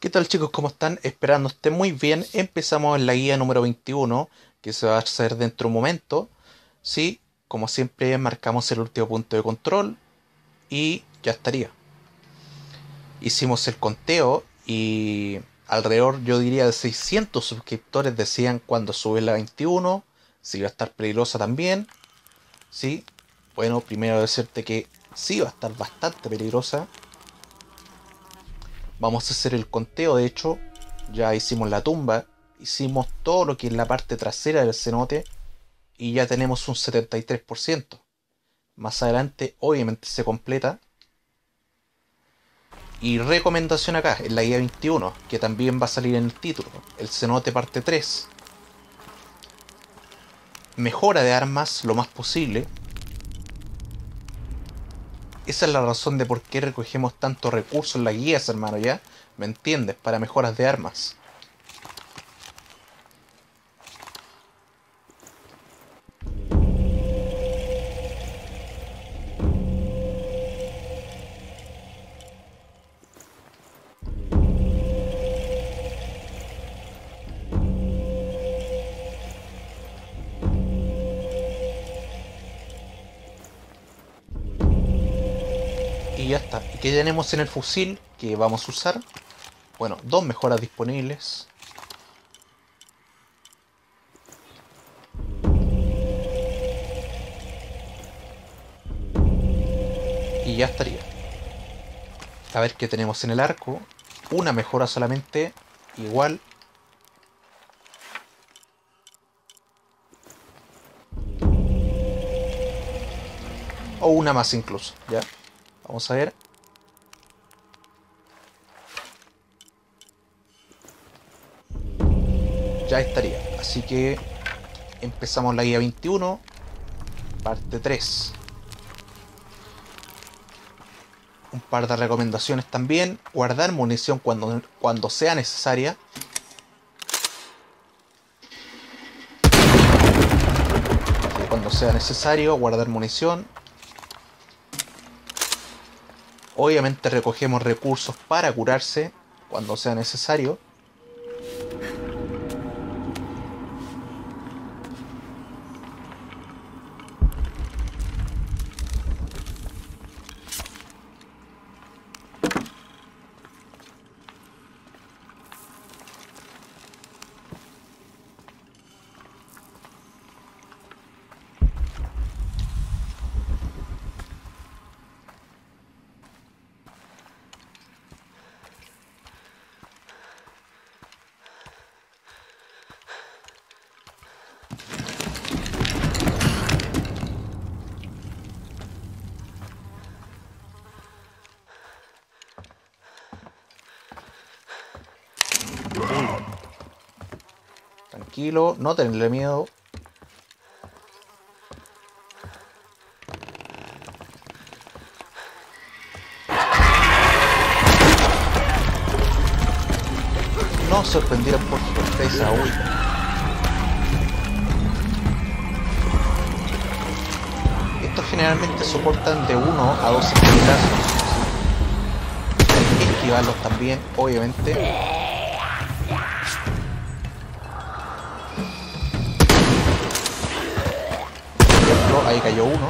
¿Qué tal chicos? ¿Cómo están? Esperando esté muy bien. Empezamos en la guía número 21, que se va a hacer dentro de un momento. Sí, como siempre marcamos el último punto de control y ya estaría. Hicimos el conteo y alrededor yo diría de 600 suscriptores decían cuando sube la 21, si va a estar peligrosa también. Sí, bueno, primero decirte que sí va a estar bastante peligrosa Vamos a hacer el conteo, de hecho, ya hicimos la tumba, hicimos todo lo que es la parte trasera del cenote y ya tenemos un 73%. Más adelante, obviamente, se completa. Y recomendación acá, en la guía 21, que también va a salir en el título, el cenote parte 3. Mejora de armas lo más posible, esa es la razón de por qué recogemos tantos recursos en las guías, hermano, ¿ya? ¿Me entiendes? Para mejoras de armas. Está. ¿Y qué tenemos en el fusil que vamos a usar? Bueno, dos mejoras disponibles. Y ya estaría. A ver qué tenemos en el arco. Una mejora solamente. Igual. O una más incluso, ¿ya? Vamos a ver. Ya estaría. Así que empezamos la guía 21, parte 3. Un par de recomendaciones también. Guardar munición cuando, cuando sea necesaria. Cuando sea necesario, guardar munición. Obviamente recogemos recursos para curarse cuando sea necesario. Tranquilo, no tenerle miedo. No sorprendieron por sorpresa. Estos generalmente soportan de 1 a 2 esqueletazos. Hay que esquivarlos también, obviamente. Cayó uno.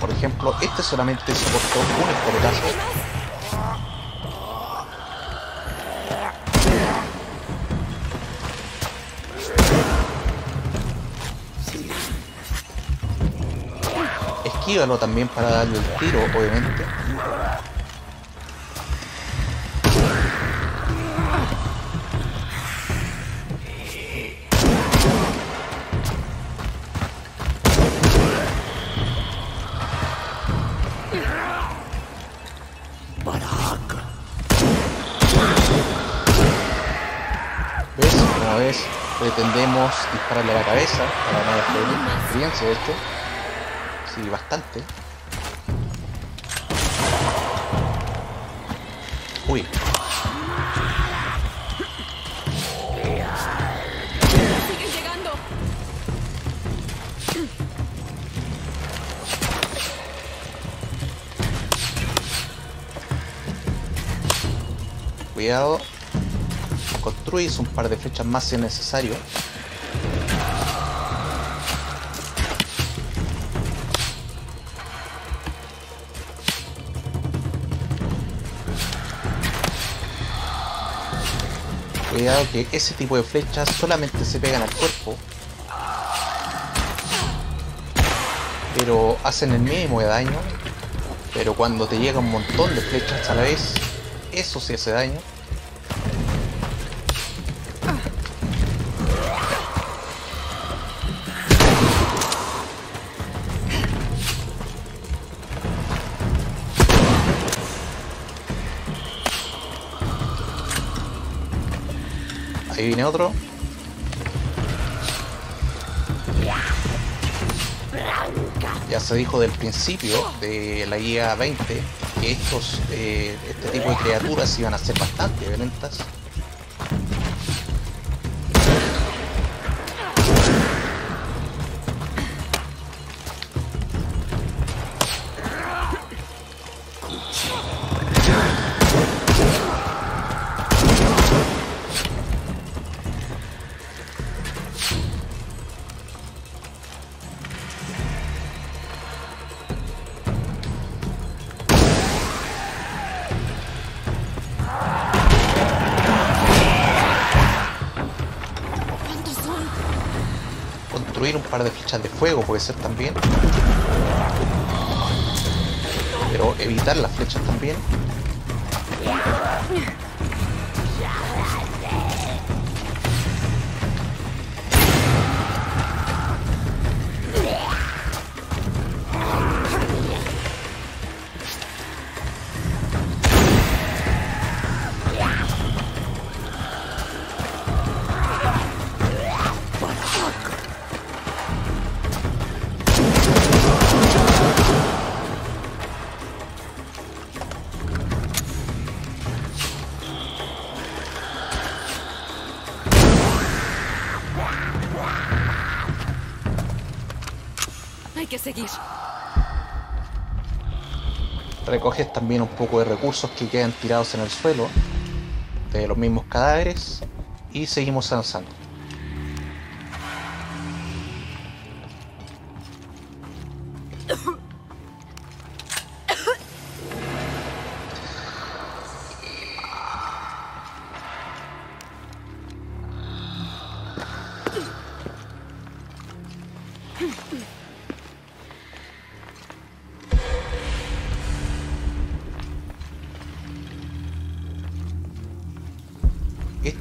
Por ejemplo, este solamente soportó un escopetazo. Esquívalo también para darle el tiro, obviamente. Tendemos a dispararle a la cabeza para ganar experiencia, de esto. Sí, bastante. Uy. Cuidado. Construís un par de flechas más si es necesario. Cuidado que ese tipo de flechas solamente se pegan al cuerpo. Pero hacen el mínimo de daño. Pero cuando te llega un montón de flechas a la vez, eso sí hace daño. Viene otro. Ya se dijo del principio de la guía 20 que estos, eh, este tipo de criaturas iban a ser bastante violentas. Par de flechas de fuego puede ser también. Pero evitar las flechas también. Seguir. Recoges también un poco de recursos que quedan tirados en el suelo de los mismos cadáveres y seguimos avanzando.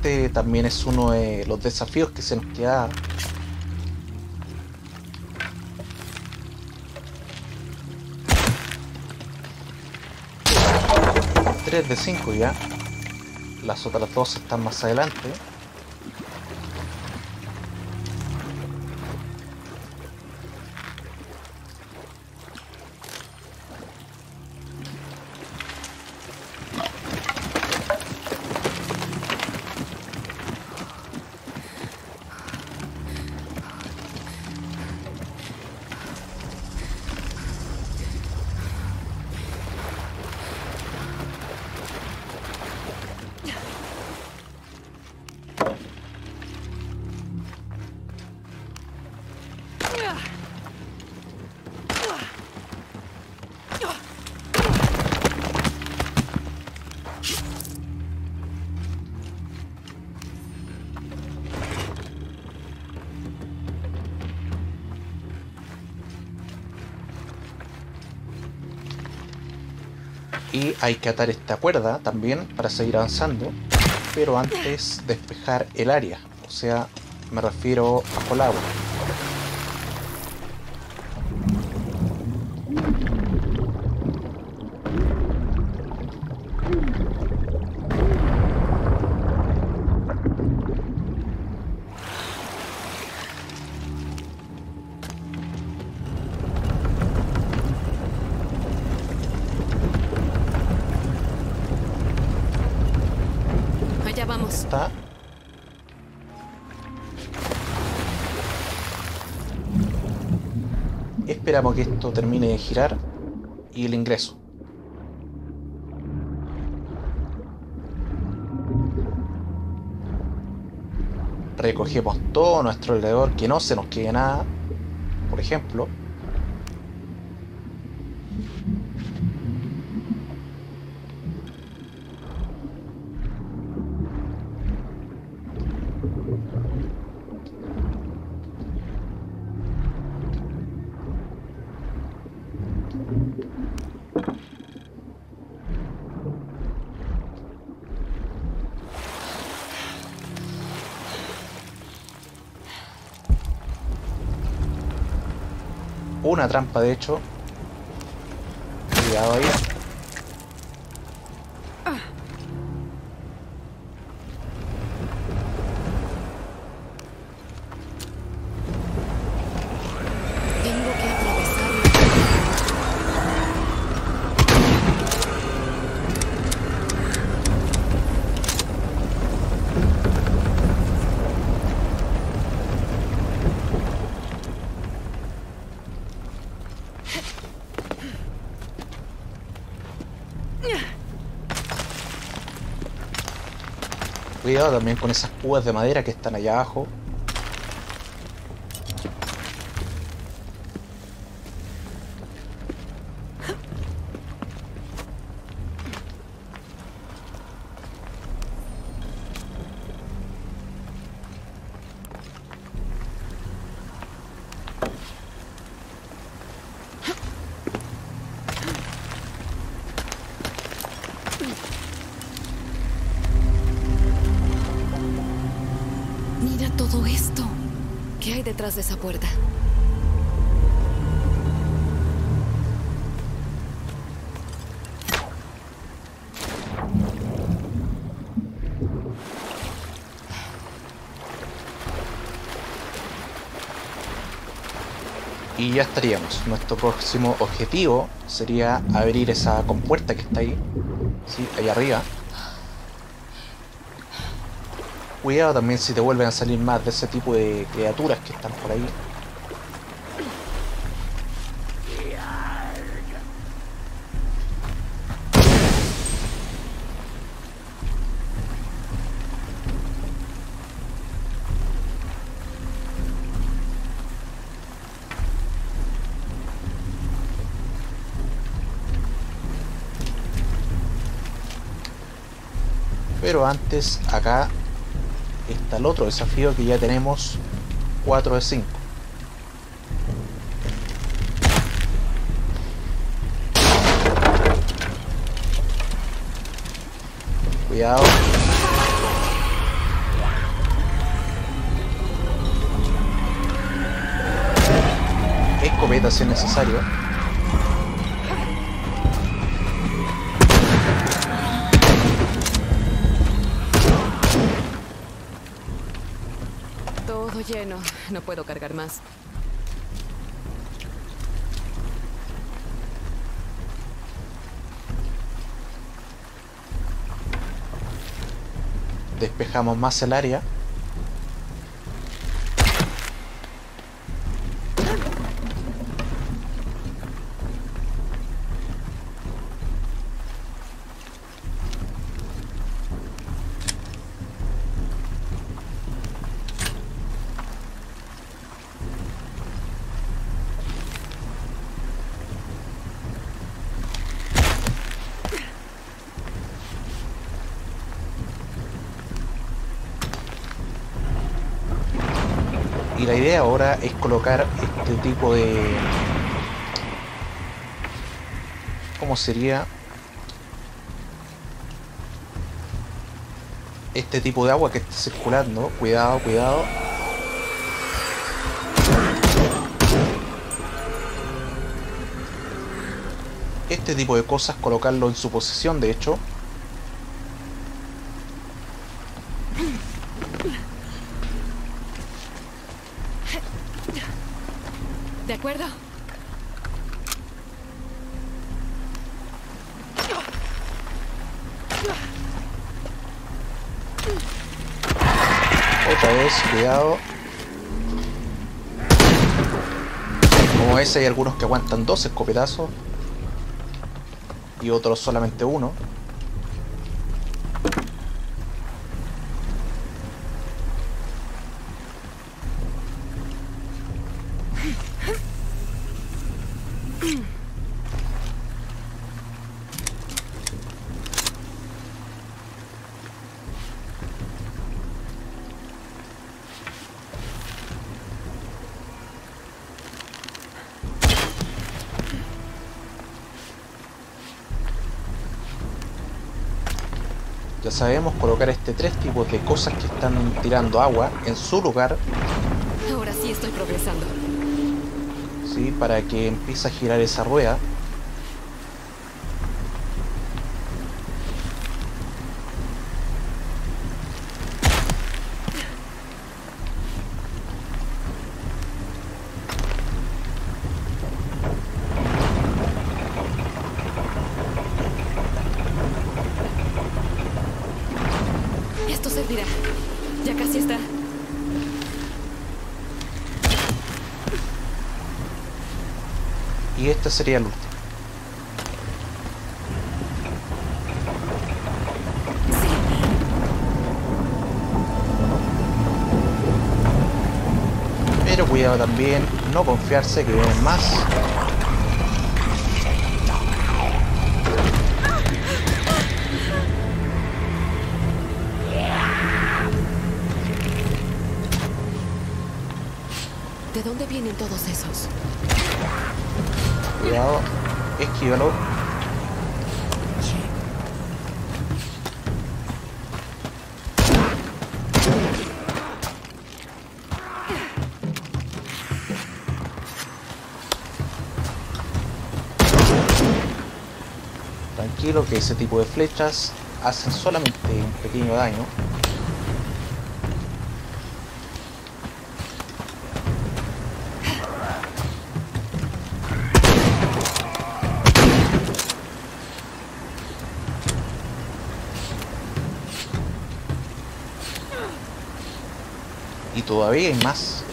Este también es uno de los desafíos que se nos queda. De 5 ya. Las otras dos están más adelante. Hay que atar esta cuerda también para seguir avanzando. Pero antes despejar el área. O sea, me refiero bajo el agua. esperamos que esto termine de girar y el ingreso. Recogemos todo nuestro alrededor, que no se nos quede nada, por ejemplo. Una trampa, de hecho. Cuidado ahí. También con esas púas de madera que están allá abajo. Todo esto. ¿Qué hay detrás de esa puerta? Y ya estaríamos. Nuestro próximo objetivo sería abrir esa compuerta que está ahí. Sí, ahí arriba. Cuidado también si te vuelven a salir más de ese tipo de criaturas que están por ahí. Pero antes acá está el otro desafío que ya tenemos 4 de 5. Cuidado. Escopeta si es necesario. Todo lleno. No puedo cargar más. Despejamos más el área. Ahora es colocar este tipo de... ¿Cómo sería? Este tipo de agua que está circulando. Cuidado, cuidado. Este tipo de cosas, colocarlo en su posición, de hecho. Hay algunos que aguantan dos escopetazos. Y otros solamente uno. Sabemos colocar este tres tipos de cosas que están tirando agua en su lugar. Ahora sí estoy progresando. ¿sí? Para que empiece a girar esa rueda. Sería el último. Pero cuidado también, no confiarse que vienen más. ¿De dónde vienen todos esos? Cuidado, esquívalo. Tranquilo que ese tipo de flechas hacen solamente un pequeño daño. Y todavía hay más.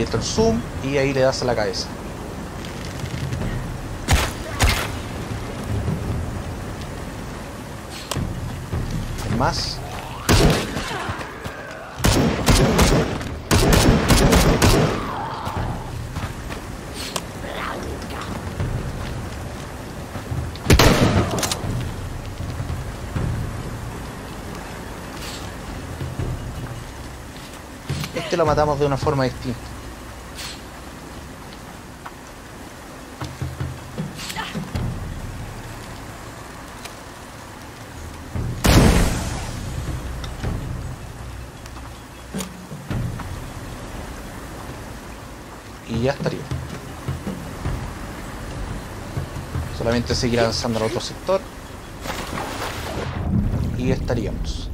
Poquito el zoom y ahí le das a la cabeza. ¿Hay más? Este lo matamos de una forma distinta. Seguir avanzando al otro sector. Y estaríamos.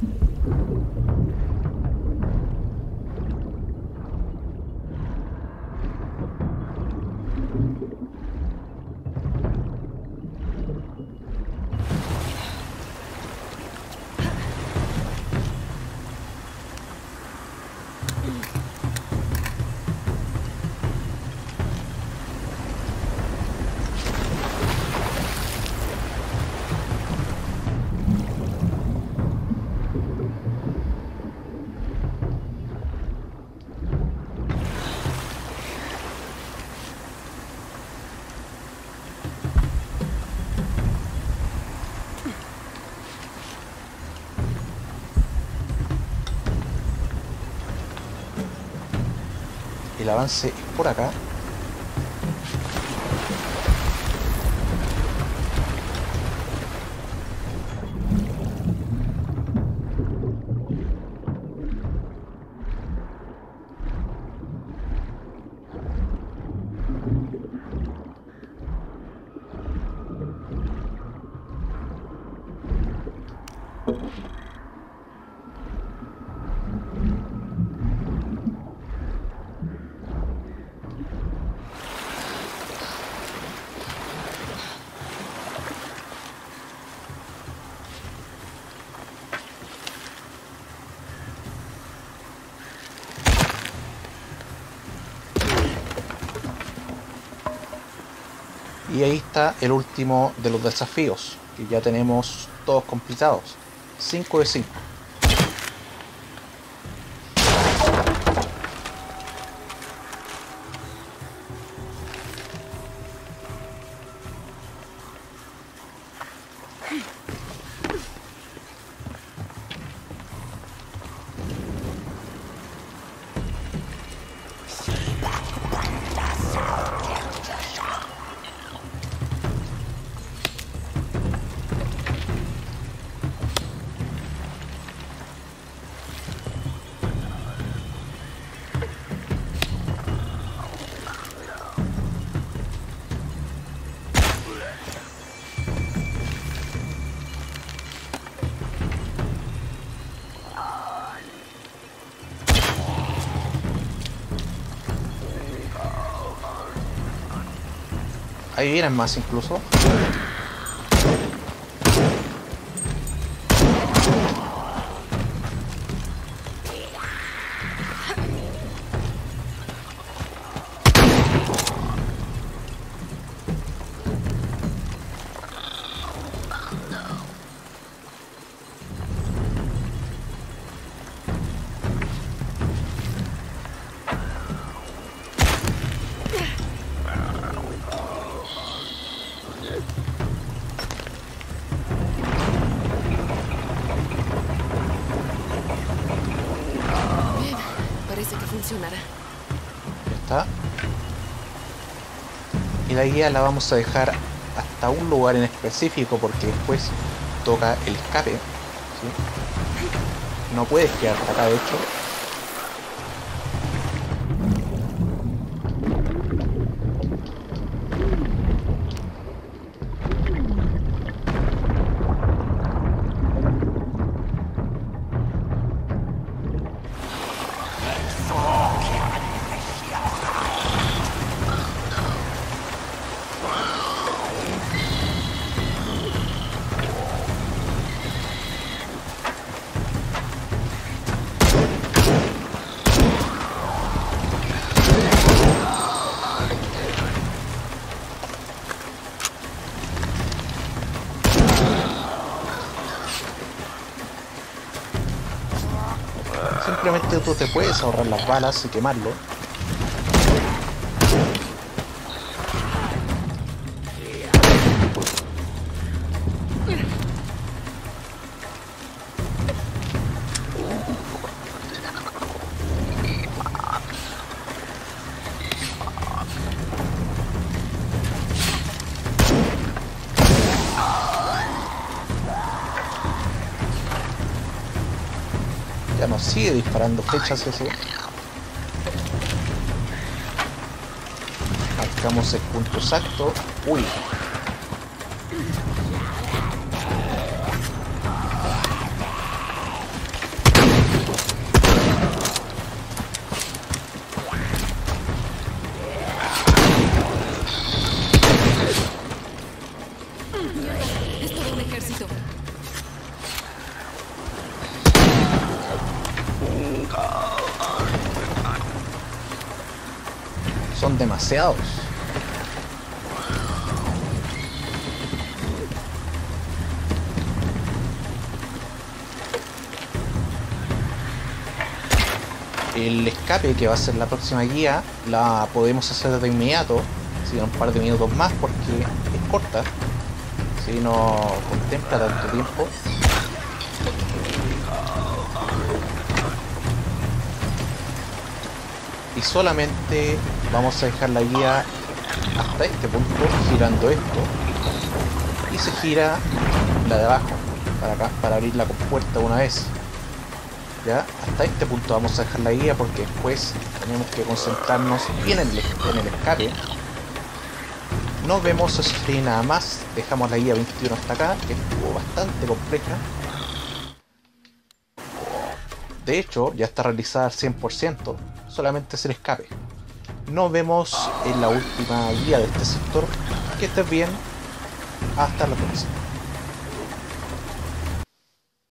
El avance es por acá. Y ahí está el último de los desafíos, que ya tenemos todos completados. 5 de 5. Ahí vienen más incluso. Y la guía la vamos a dejar hasta un lugar en específico porque después toca el escape. No puedes quedarte acá de hecho. Tú te puedes ahorrar las balas y quemarlo. Flechas ese. Marcamos el punto exacto. Uy. El escape que va a ser la próxima guía la podemos hacer de inmediato, si un par de minutos más porque es corta, si no contempla tanto tiempo. Y solamente vamos a dejar la guía hasta este punto girando esto y se gira la de abajo para acá para abrir la compuerta una vez. Ya hasta este punto vamos a dejar la guía porque después tenemos que concentrarnos bien en el, en el escape. No vemos sí, nada más dejamos la guía 21 hasta acá que estuvo bastante compleja. De hecho ya está realizada al 100% solamente es el escape. Nos vemos en la última guía de este sector. Que estés bien. Hasta la próxima.